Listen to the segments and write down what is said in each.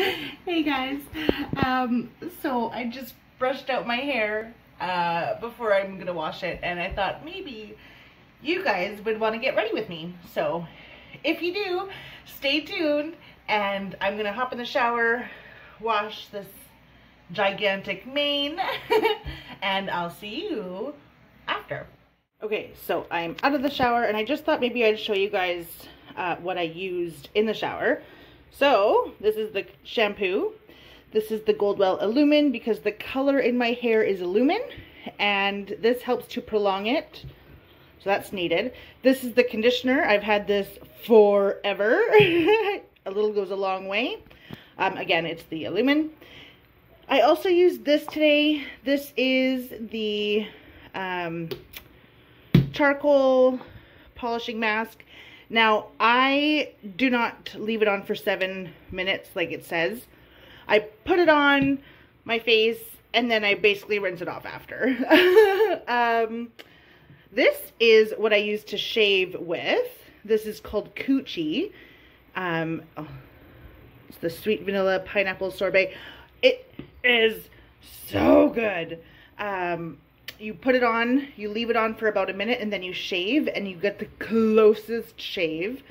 hey guys, um, so I just brushed out my hair uh, before I'm gonna wash it and I thought maybe you guys would want to get ready with me. So if you do, stay tuned and I'm gonna hop in the shower, wash this gigantic mane and I'll see you after. Okay, so I'm out of the shower and I just thought maybe I'd show you guys uh, what I used in the shower. So this is the shampoo. This is the Goldwell Elumen because the color in my hair is Elumen and this helps to prolong it. So that's needed. This is the conditioner. I've had this forever. a little goes a long way. Um, again, it's the Elumen. I also used this today. This is the um, charcoal polishing mask. Now, I do not leave it on for seven minutes like it says. I put it on my face and then I basically rinse it off after. um, this is what I use to shave with. This is called Coochy. Um, oh, it's the sweet vanilla pineapple sorbet. It is so good. Um, you put it on, you leave it on for about a minute, and then you shave, and you get the closest shave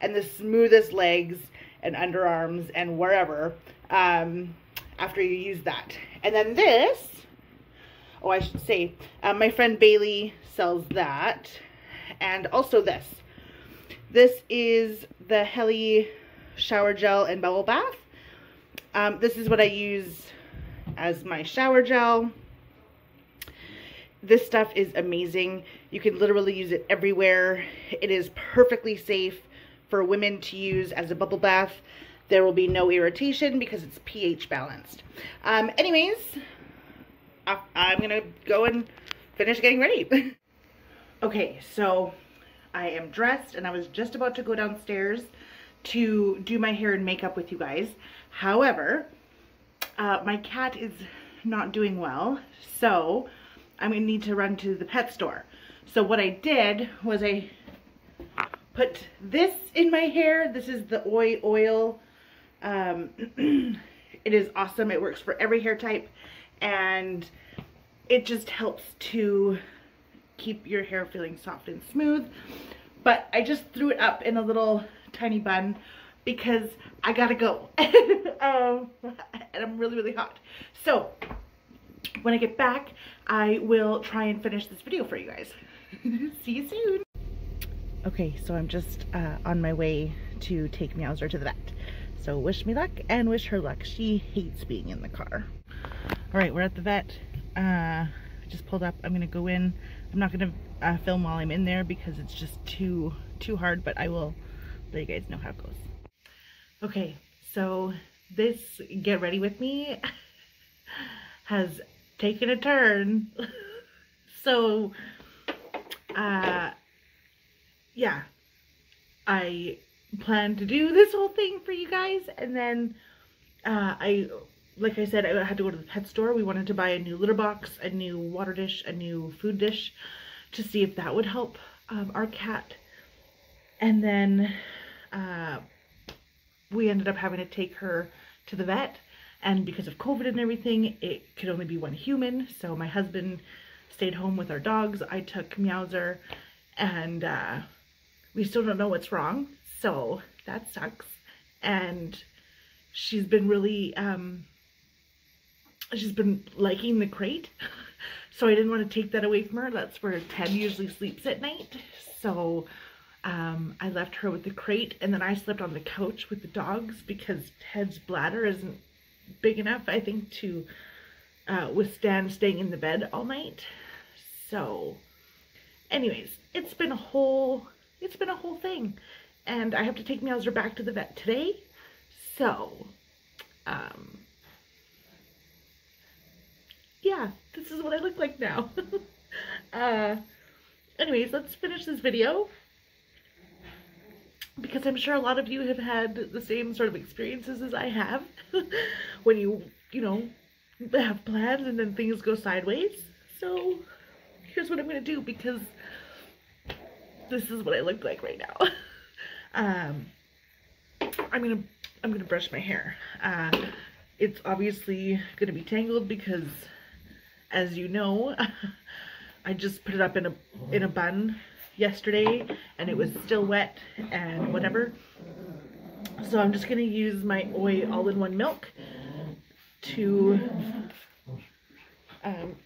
and the smoothest legs and underarms and wherever um, after you use that. And then this, oh, I should say, uh, my friend Bailey sells that, and also this. This is the Helly Shower Gel and Bubble Bath. Um, this is what I use as my shower gel. This stuff is amazing. You can literally use it everywhere. It is perfectly safe for women to use as a bubble bath. There will be no irritation because it's pH balanced. Um, anyways, I'm going to go and finish getting ready. okay, so I am dressed and I was just about to go downstairs to do my hair and makeup with you guys. However, uh, my cat is not doing well, so I'm to need to run to the pet store. So what I did was I put this in my hair. This is the Oi Oil. Um, it is awesome. It works for every hair type and it just helps to keep your hair feeling soft and smooth. But I just threw it up in a little tiny bun because I gotta go. um, and I'm really, really hot. So when I get back, I will try and finish this video for you guys. See you soon. Okay, so I'm just uh, on my way to take Meowzer to the vet. So wish me luck and wish her luck. She hates being in the car. All right, we're at the vet. Uh, just pulled up. I'm gonna go in. I'm not gonna uh, film while I'm in there because it's just too too hard, but I will let you guys know how it goes. Okay, so this get ready with me has taken a turn. so, uh, yeah, I plan to do this whole thing for you guys. And then, uh, I, like I said, I had to go to the pet store. We wanted to buy a new litter box, a new water dish, a new food dish to see if that would help um, our cat. And then, uh, we ended up having to take her to the vet and because of COVID and everything, it could only be one human. So my husband stayed home with our dogs. I took Meowzer and uh, we still don't know what's wrong. So that sucks. And she's been really, um, she's been liking the crate. So I didn't want to take that away from her. That's where Ted usually sleeps at night. So um, I left her with the crate and then I slept on the couch with the dogs because Ted's bladder isn't big enough, I think, to uh, withstand staying in the bed all night. So, anyways, it's been a whole, it's been a whole thing. And I have to take Meowzer back to the vet today. So, um, yeah, this is what I look like now. uh, anyways, let's finish this video because I'm sure a lot of you have had the same sort of experiences as I have when you, you know, have plans and then things go sideways. So here's what I'm going to do because this is what I look like right now. um, I'm going to I'm gonna brush my hair. Uh, it's obviously gonna be tangled because, as you know, I just put it up in a in a bun yesterday and it was still wet and whatever. So I'm just gonna use my OI all-in-one milk to um,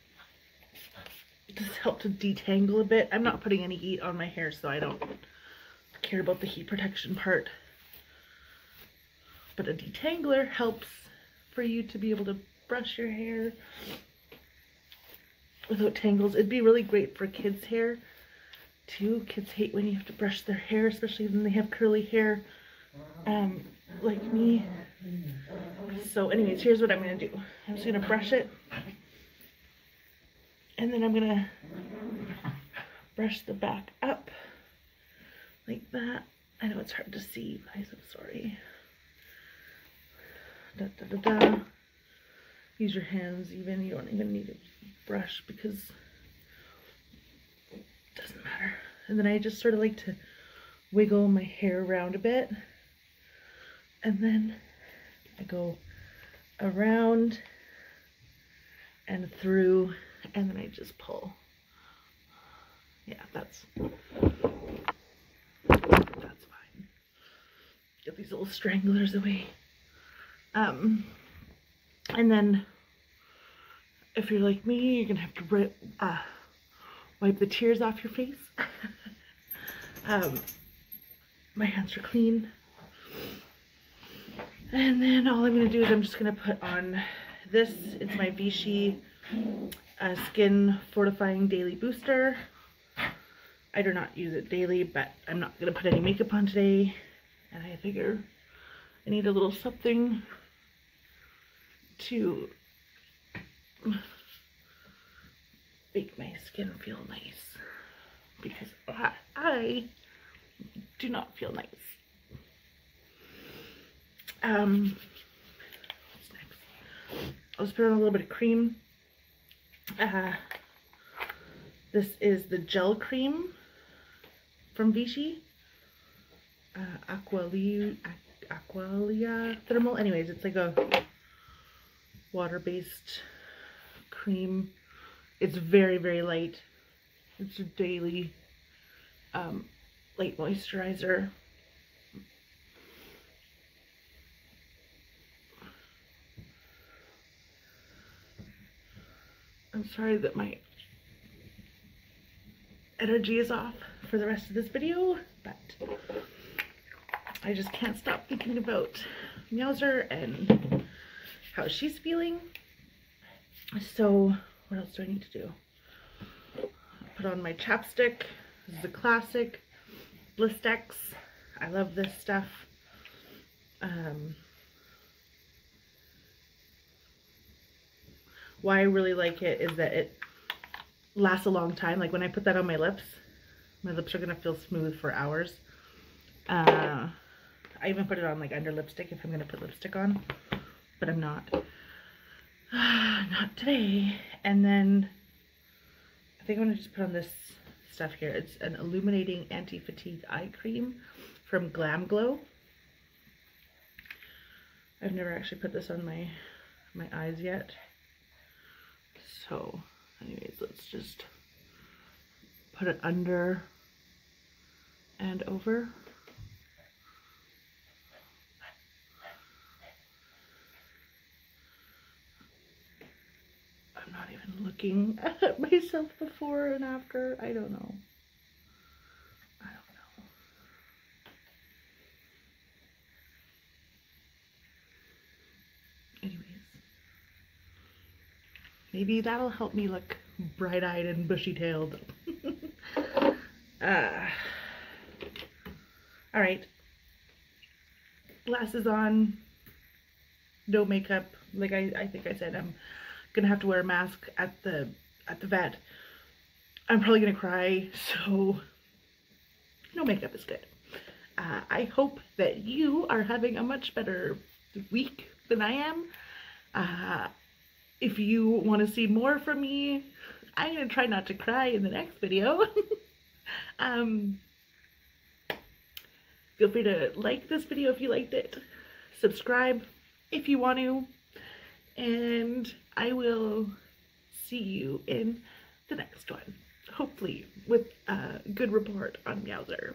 just help to detangle a bit. I'm not putting any heat on my hair so I don't care about the heat protection part. But a detangler helps for you to be able to brush your hair without tangles. It'd be really great for kids' hair too. Kids hate when you have to brush their hair, especially when they have curly hair um, like me. So anyways, here's what I'm going to do. I'm just going to brush it. And then I'm going to brush the back up like that. I know it's hard to see, guys. I'm sorry. Da, da, da, da. Use your hands even. You don't even need a brush because And then I just sort of like to wiggle my hair around a bit. And then I go around and through and then I just pull. Yeah, that's that's fine. Get these little stranglers away. Um, and then if you're like me, you're gonna have to uh, wipe the tears off your face. um, my hands are clean. And then all I'm going to do is I'm just going to put on this. It's my Vichy uh, Skin Fortifying Daily Booster. I do not use it daily, but I'm not going to put any makeup on today. And I figure I need a little something to make my skin feel nice. Because I, do not feel nice. Um? I'll just put on a little bit of cream. Uh, this is the gel cream from Vichy. Uh, Aqualia, Aqualia Thermal. Anyways, it's like a water-based cream. It's very, very light. It's a daily um, light moisturizer. I'm sorry that my energy is off for the rest of this video, but I just can't stop thinking about Meowzer and how she's feeling. So what else do I need to do? Put on my chapstick. This is a classic Blistex. I love this stuff. Um, why I really like it is that it lasts a long time. Like when I put that on my lips, my lips are going to feel smooth for hours. Uh, I even put it on like under lipstick if I'm going to put lipstick on, but I'm not. not today. And then I think I'm going to just put on this stuff here. It's an illuminating anti-fatigue eye cream from Glam Glow. I've never actually put this on my my eyes yet. So anyways, let's just put it under and over. I'm not even looking at myself before and after. I don't know. I don't know. Anyways. Maybe that'll help me look bright-eyed and bushy-tailed. uh, all right. Glasses on. No makeup. Like I, I think I said, I'm gonna have to wear a mask at the at the vet. I'm probably gonna cry, so no makeup is good. Uh, I hope that you are having a much better week than I am. Uh, if you want to see more from me, I'm going to try not to cry in the next video. um, feel free to like this video if you liked it. subscribe if you want to, and I will see you in the next one. Hopefully with a good report on Meowzer.